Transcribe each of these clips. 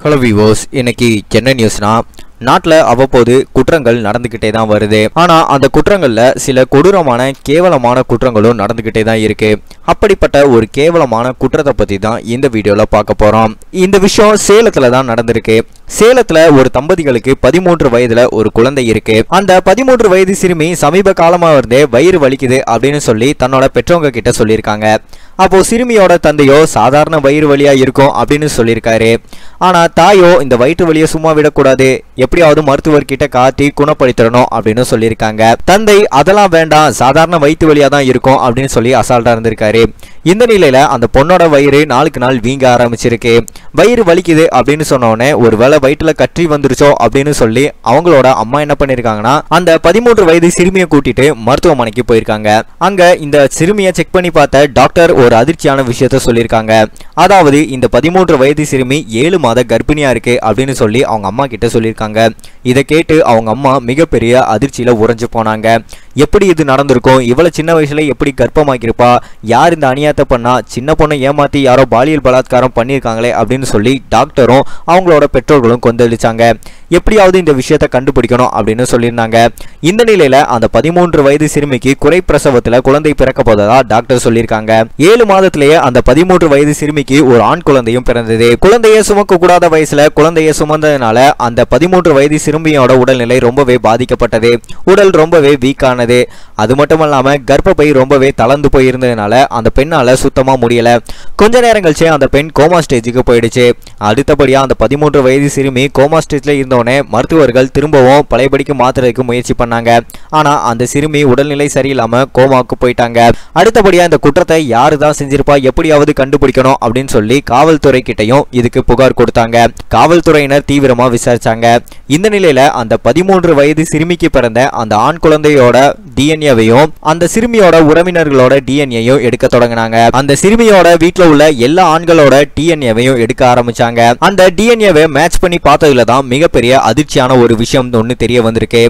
Hello விவோஸ் இன்றைக்கி என்ன நியூஸ்னா நாட்டில் அவ்வப்போது குற்றங்கள் நடந்துக்கிட்டே தான் வருது. ஆனால் அந்த குற்றங்களில் சில கொடூரமான கேவலமான குற்றங்களும் நடந்துக்கிட்டே தான் இருக்கு. அப்படிப்பட்ட ஒரு கேவலமான குற்றத்தை பற்றி தான் இந்த வீடியோவில் பார்க்க போகிறோம் இந்த விஷயம் சேலத்தில் தான் நடந்திருக்கு. சேலத்தில் ஒரு தம்பதிகளுக்கு பதிமூன்று வயதுல ஒரு குழந்தை இருக்கு. அந்த பதிமூன்று வயது சிறுமி சமீப காலமா இருந்தே வயிறு வலிக்குது அப்படின்னு சொல்லி தன்னோட பெற்றவங்க கிட்ட சொல்லியிருக்காங்க. அப்போது சிறுமியோட தந்தையோ சாதாரண வயிறு வழியாக இருக்கும் அப்படின்னு சொல்லியிருக்காரு. ஆனால் தாயோ இந்த வயிற்று வலியை சும்மா விடக்கூடாது. எப்படியாவது மருத்துவர்கிட்ட காட்டி குணப்படுத்திடணும் அப்படின்னு சொல்லியிருக்காங்க. தந்தை அதெல்லாம் வேண்டாம். சாதாரண வயிற்று வழியாக தான் இருக்கும் அப்படின்னு சொல்லி அசால்ட்டாக இருந்திருக்காரு. இந்த நிலையில அந்த பொண்ணோட வயிறு நாளுக்கு நாள் வீங்க ஆரம்பிச்சிருக்கு. வயிறு வலிக்குது அப்படின்னு சொன்னோடனே ஒரு ஒருவேளை வயிற்றுல கற்றி வந்துருச்சோ அப்படின்னு சொல்லி அவங்களோட அம்மா என்ன பண்ணிருக்காங்கன்னா அந்த பதிமூன்று வயது சிறுமியை கூட்டிட்டு மருத்துவமனைக்கு போயிருக்காங்க. அங்க இந்த சிறுமியை செக் பண்ணி பார்த்த டாக்டர் ஒரு அதிர்ச்சியான விஷயத்த சொல்லியிருக்காங்க. அதாவது இந்த பதிமூன்று வயது சிறுமி ஏழு மாத கர்ப்பிணியா இருக்கு அப்படின்னு சொல்லி அவங்க அம்மா கிட்ட சொல்லியிருக்காங்க. இதை கேட்டு அவங்க அம்மா மிகப்பெரிய அதிர்ச்சியில உறைஞ்சு போனாங்க. எப்படி இது நடந்திருக்கும்? இவ்வளவு சின்ன வயசுல எப்படி கர்ப்பமாக்கியிருப்பா? யார் இந்த என்னத்தை பண்ணால் சின்ன பொண்ணை ஏமாத்தி யாரோ பாலியல் பலாத்காரம் பண்ணியிருக்காங்களே அப்படின்னு சொல்லி டாக்டரும் அவங்களோட பெற்றோர்களும் கொந்தளிச்சாங்க. எப்படியாவது இந்த விஷயத்தை கண்டுபிடிக்கணும் அப்படின்னு சொல்லியிருந்தாங்க. இந்த நிலையில அந்த பதிமூன்று வயது சிறுமிக்கு குறை பிரசவத்துல குழந்தை பிறக்க போததா டாக்டர் சொல்லியிருக்காங்க. ஏழு மாதத்திலேயே அந்த பதிமூன்று வயது சிறுமிக்கு ஒரு ஆண் குழந்தையும் பிறந்தது. குழந்தையை சுமக்க கூடாத வயசுல குழந்தையை சுமந்ததுனால அந்த பதிமூன்று வயது சிறுமியோட உடல்நிலை ரொம்பவே பாதிக்கப்பட்டது. உடல் ரொம்பவே வீக்கானது. அது மட்டும் இல்லாம கர்ப்பப்பை ரொம்பவே தளர்ந்து போயிருந்ததுனால அந்த பெண்ணால சுத்தமா முடியல. கொஞ்ச நேரம் கழிச்சு அந்த பெண் கோமா ஸ்டேஜுக்கு போயிடுச்சு. அடுத்தபடியா அந்த பதிமூன்று வயது சிறுமி கோமா ஸ்டேஜ்ல இருந்தோடனே மருத்துவர்கள் திரும்பவும் பழையபடிக்கு மாத்துறதுக்கு முயற்சி பண்ணாங்க. ஆனா அந்த சிறுமி உடல்நிலை சரியில்லாம கோமாவுக்கு போயிட்டாங்க. அடுத்தபடியா இந்த குற்றத்தை யாரு தான் செஞ்சிருப்பா எப்படியாவது கண்டுபிடிக்கணும் அப்படின்னு சொல்லி காவல்துறை கிட்டையும் இதுக்கு புகார் கொடுத்தாங்க. காவல்துறையினர் தீவிரமா விசாரிச்சாங்க. இந்த நிலையில அந்த பதிமூன்று வயது சிறுமிக்கு பிறந்த அந்த ஆண் குழந்தையோட டிஎன்ஏவையும் அந்த சிறுமியோட உறவினர்களோட டிஎன்ஏயும் எடுக்க தொடங்கினாங்க. அந்த சிறுமியோட வீட்டுல உள்ள எல்லா ஆண்களோட டிஎன்ஏவையும் எடுக்க ஆரம்பிச்சாங்க. அந்த டிஎன்ஏவை மேட்ச் பண்ணி பார்த்ததுல தான் மிகப்பெரிய அதிர்ச்சியான ஒரு விஷயம் ஒன்று தெரிய வந்திருக்கு.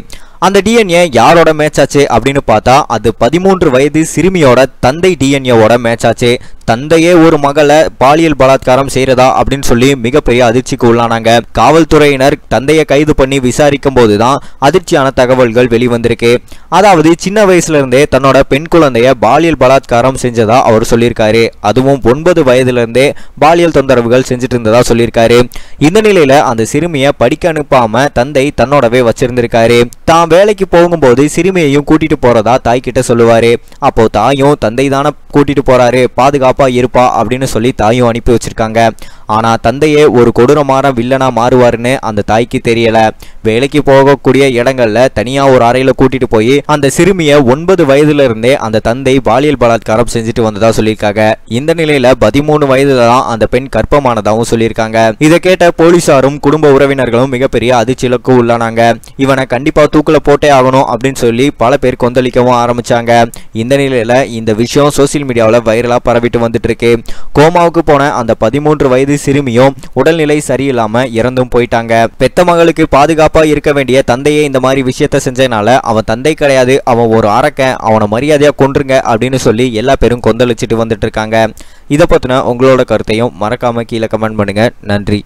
அந்த டிஎன்ஏ யாரோட மேட்ச் ஆச்சு அப்படின்னு பார்த்தா அது பதிமூன்று வயது சிறுமியோட தந்தை டிஎன்ஏவோட மேட்ச் ஆச்சு. தந்தையே ஒரு மகளை பாலியல் பலாத்காரம் செய்யறதா அப்படின்னு சொல்லி மிகப்பெரிய அதிர்ச்சிக்கு உள்ளானாங்க. காவல்துறையினர் தந்தையை கைது பண்ணி விசாரிக்கும் போதுதான் அதிர்ச்சியான தகவல்கள் வெளிவந்திருக்கு. அதாவது சின்ன வயசுல இருந்தே தன்னோட பெண் குழந்தைய பாலியல் பலாத்காரம் செஞ்சதா அவர் சொல்லியிருக்காரு. அதுவும் ஒன்பது வயதுல இருந்தே பாலியல் தொந்தரவுகள் செஞ்சுட்டு இருந்ததா சொல்லியிருக்காரு. இந்த நிலையில அந்த சிறுமியை படிக்க அனுப்பாம தந்தை தன்னோடவே வச்சிருந்திருக்காரு. தான் வேலைக்கு போகும்போது சிறுமியையும் கூட்டிட்டு போறதா தாய் கிட்ட சொல்லுவாரு. அப்போ தாயும் தந்தை தானே கூட்டிட்டு போறாரு பாதுகாப்பா இருப்பா அப்படின்னு சொல்லி தாயும் அனுப்பி வச்சிருக்காங்க. ஆனா தந்தையே ஒரு கொடூரமான வில்லனா மாறுவாருன்னு அந்த தாய்க்கு தெரியல. வேலைக்கு போகக்கூடிய இடங்கள்ல தனியா ஒரு அறையில கூட்டிட்டு போய் அந்த சிறுமிய ஒன்பது வயதுல இருந்தே அந்த தந்தை பாலியல் பலாத்காரம் செஞ்சுட்டு வந்ததா சொல்லியிருக்காங்க. இந்த நிலையில பதிமூணு வயதுல தான் அந்த பெண் கற்பமானதாகவும் சொல்லியிருக்காங்க. இதை கேட்ட போலீசாரும் குடும்ப உறவினர்களும் மிகப்பெரிய அதிர்ச்சியிலுக்கு உள்ளானாங்க. இவனை கண்டிப்பா தூக்கில போட்டே ஆகணும் அப்படின்னு சொல்லி பல பேர் கொந்தளிக்கவும் ஆரம்பிச்சாங்க. இந்த நிலையில இந்த விஷயம் சோசியல் மீடியாவில் வைரலாக பரவிட்டு வந்துட்டு இருக்கு கோமாவுக்கு போன அந்த பதிமூன்று வயது சிறுமியும் உடல்நிலை சரியில்லாம இறந்தும் போயிட்டாங்க. பெத்த மகளுக்கு பாதுகாப்பாக இருக்க வேண்டிய தந்தையே இந்த மாதிரி விஷயத்த செஞ்சதுனால அவன் தந்தை கிடையாது அவன் ஒரு அரக்கன் அவனை மரியாதையாக கொன்றுங்க அப்படின்னு சொல்லி எல்லா பேரும் கொந்தளிச்சிட்டு வந்துட்டு இருக்காங்க இதை பற்றின உங்களோட கருத்தையும் மறக்காம கீழே கமெண்ட் பண்ணுங்க. நன்றி.